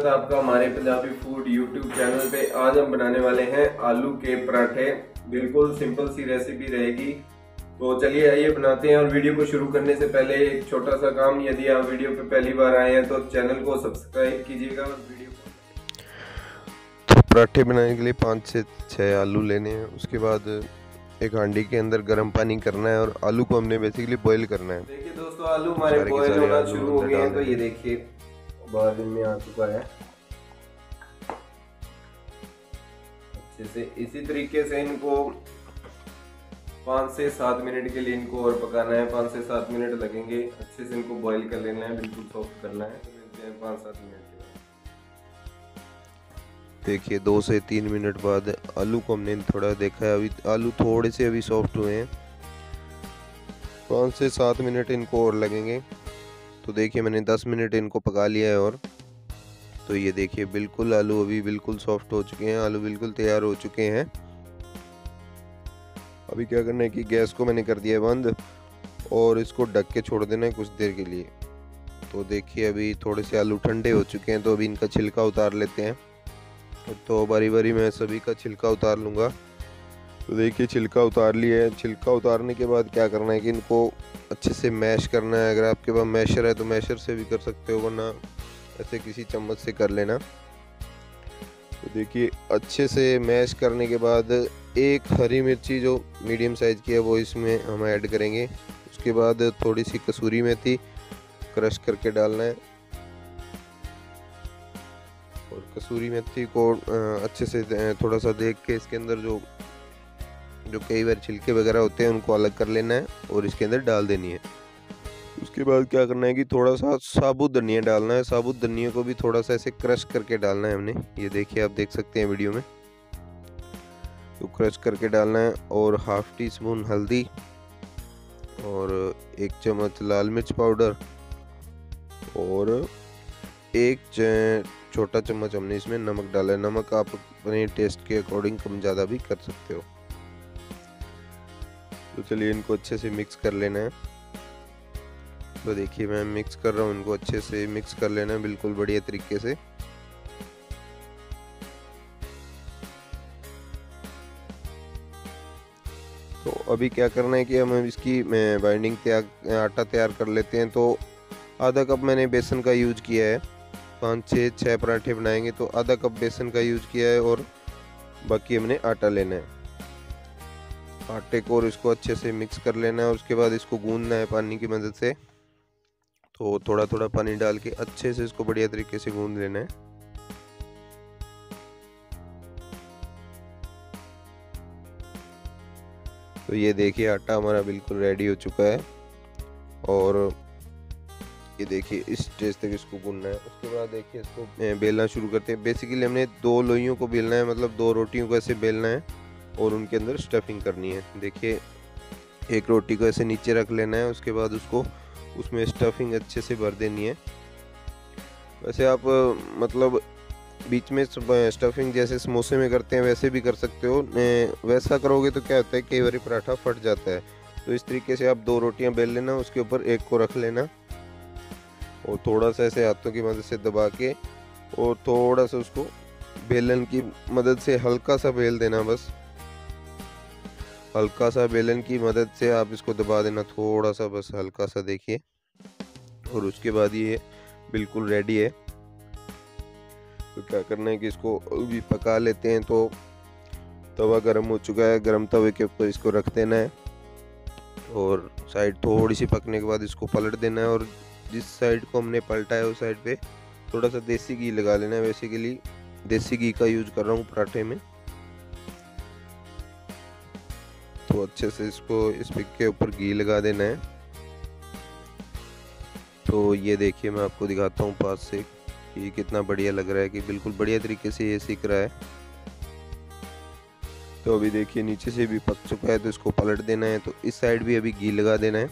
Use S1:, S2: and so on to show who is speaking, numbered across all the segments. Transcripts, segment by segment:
S1: स्वागत है आपका हमारे पंजाबी फ़ूड यूट्यूब चैनल पे। आज हम बनाने वाले हैं आलू के पराठे। बिल्कुल सिंपल सी रेसिपी रहेगी। तो चलिए आइए बनाते हैं और वीडियो को शुरू करने से पहले एक छोटा सा काम। यदि आप वीडियो पे पहली बार आए हैं तो चैनल को सब्सक्राइब कीजिएगा और वीडियो
S2: तो पराठे बनाने के लिए पाँच से छः आलू लेने हैं। उसके बाद एक हांडी के अंदर गर्म पानी करना है और आलू को हमने बेसिकली बॉईल करना है।
S1: देखिए दोस्तों आलू हमारे बॉयल होना शुरू हो गए हैं। तो ये देखिए बॉयल में आ चुका है। अच्छे से इसी तरीके से इनको पाँच से सात मिनट के लिए इनको और पकाना है। पाँच से सात मिनट लगेंगे। अच्छे से इनको बॉईल कर लेना है। बिल्कुल सॉफ्ट करना है। तो मिलते पाँच सात मिनट
S2: देखिए, दो से तीन मिनट बाद आलू को हमने थोड़ा देखा है। अभी आलू थोड़े से अभी सॉफ्ट हुए हैं। पाँच से सात मिनट इनको और लगेंगे। तो देखिए मैंने दस मिनट इनको पका लिया है और तो ये देखिए बिल्कुल आलू अभी बिल्कुल सॉफ्ट हो चुके हैं, आलू बिल्कुल तैयार हो चुके हैं। अभी क्या करना है कि गैस को मैंने कर दिया है बंद और इसको ढक के छोड़ देना है कुछ देर के लिए। तो देखिए अभी थोड़े से आलू ठंडे हो चुके हैं तो अभी इनका छिलका उतार लेते हैं। तो बारी बारी मैं सभी का छिलका उतार लूँगा। तो देखिए, छिलका उतार लिया है। छिलका उतारने के बाद क्या करना है कि इनको अच्छे से मैश करना है। अगर आपके पास मैशर है तो मैशर से भी कर सकते हो, वरना ऐसे किसी चम्मच से कर लेना। तो देखिए, अच्छे से मैश करने के बाद एक हरी मिर्ची जो मीडियम साइज़ की है, वो इसमें हम ऐड करेंगे। उसके बाद थोड़ी सी कसूरी मेथी क्रश करके डालना है। और कसूरी मेथी को अच्छे से थोड़ा सा देख के इसके अंदर जो जो कई बार छिलके वगैरह होते हैं, उनको अलग कर लेना है और इसके अंदर डाल देनी है। उसके बाद क्या करना है कि थोड़ा सा साबुत धनिया डालना है। साबुत धनिया को भी थोड़ा सा ऐसे क्रश करके डालना है हमने। ये देखिए, आप देख सकते हैं वीडियो में। तो क्रश करके डालना है और हाफ़ टी स्पून हल्दी और एक चम्मच लाल मिर्च पाउडर और एक छोटा चम्मच हमने इसमें नमक डाला है। नमक आप अपने टेस्ट के अकॉर्डिंग कम ज़्यादा भी कर सकते हो। तो चलिए इनको अच्छे से मिक्स कर लेना है। तो देखिए मैं मिक्स कर रहा हूँ इनको अच्छे से मिक्स कर लेना है बिल्कुल बढ़िया तरीके से। तो अभी क्या करना है कि हम इसकी बाइंडिंग तैयार, आटा तैयार कर लेते हैं। तो आधा कप मैंने बेसन का यूज़ किया है। पाँच छः छः पराठे बनाएँगे तो आधा कप बेसन का यूज़ किया है और बाकी हमने आटा लेना है। आटे को और इसको अच्छे से मिक्स कर लेना है, उसके बाद इसको गूंदना है पानी की मदद से। तो थोड़ा थोड़ा पानी डाल के अच्छे से इसको बढ़िया तरीके से गूंद लेना है। तो ये देखिए, आटा हमारा बिल्कुल रेडी हो चुका है। और ये देखिए, इस स्टेज तक इसको गूंदना है। उसके बाद देखिए, इसको बेलना शुरू करते हैं। बेसिकली हमने दो लोइयों को बेलना है मतलब दो रोटियों को ऐसे बेलना है। और उनके अंदर स्टफिंग करनी है। देखिए, एक रोटी को ऐसे नीचे रख लेना है, उसके बाद उसको उसमें स्टफिंग अच्छे से भर देनी है। वैसे आप मतलब बीच में स्टफिंग जैसे समोसे में करते हैं, वैसे भी कर सकते हो। वैसा करोगे तो क्या होता है, कई बार पराठा फट जाता है। तो इस तरीके से आप दो रोटियाँ बेल लेना, उसके ऊपर एक को रख लेना। और थोड़ा सा ऐसे हाथों की मदद से दबा के और थोड़ा सा उसको बेलन की मदद से हल्का सा बेल देना बस। हल्का सा बेलन की मदद से आप इसको दबा देना, थोड़ा सा बस हल्का सा देखिए। और उसके बाद ये बिल्कुल रेडी है। तो क्या करना है कि इसको भी पका लेते हैं तो तवा गर्म हो चुका है, गर्म तवे के ऊपर इसको रख देना है। और साइड थोड़ी सी पकने के बाद इसको पलट देना है और जिस साइड को हमने पलटा है उस साइड पे थोड़ा सा देसी घी लगा लेना है। बेसिकली देसी घी का यूज़ कर रहा हूँ पराठे में। तो अच्छे से इसको इस पिक के ऊपर घी लगा देना है। तो ये देखिए मैं आपको दिखाता हूँ पास से कि कितना बढ़िया लग रहा है, कि बिल्कुल बढ़िया तरीके से ये सीख रहा है। तो अभी देखिए नीचे से भी पक चुका है तो इसको पलट देना है तो इस साइड भी अभी घी लगा देना है।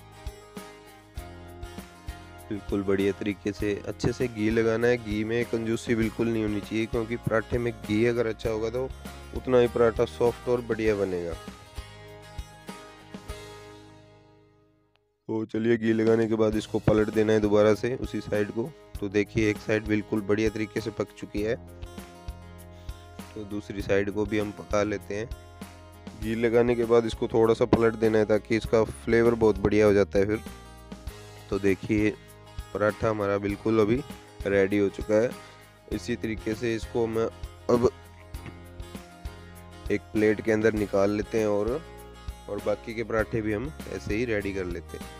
S2: बिल्कुल बढ़िया तरीके से अच्छे से घी लगाना है। घी में कंजूसी बिल्कुल नहीं होनी चाहिए, क्योंकि पराठे में घी अगर अच्छा होगा तो उतना ही पराठा सॉफ्ट और बढ़िया बनेगा। तो चलिए घी लगाने के बाद इसको पलट देना है दोबारा से उसी साइड को। तो देखिए, एक साइड बिल्कुल बढ़िया तरीके से पक चुकी है। तो दूसरी साइड को भी हम पका लेते हैं। घी लगाने के बाद इसको थोड़ा सा पलट देना है ताकि इसका फ्लेवर बहुत बढ़िया हो जाता है फिर। तो देखिए, पराठा हमारा बिल्कुल अभी रेडी हो चुका है। इसी तरीके से इसको मैं अब एक प्लेट के अंदर निकाल लेते हैं और और बाकी के पराठे भी हम ऐसे ही रेडी कर लेते हैं।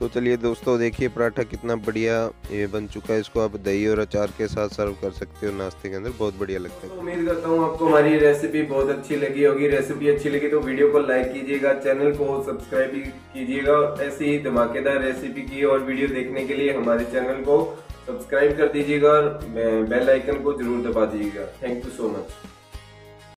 S2: तो चलिए दोस्तों, देखिए पराठा कितना बढ़िया ये बन चुका है। इसको आप दही और अचार के साथ सर्व कर सकते हो नाश्ते के अंदर। बहुत बढ़िया लगता है।
S1: तो उम्मीद करता हूँ आपको हमारी रेसिपी बहुत अच्छी लगी होगी। रेसिपी अच्छी लगी तो वीडियो को लाइक कीजिएगा चैनल को सब्सक्राइब कीजिएगा ऐसी ही धमाकेदार रेसिपी की और वीडियो देखने के लिए हमारे चैनल को सब्सक्राइब कर दीजिएगा और बेल आइकन को ज़रूर दबा दीजिएगा। Thank you so much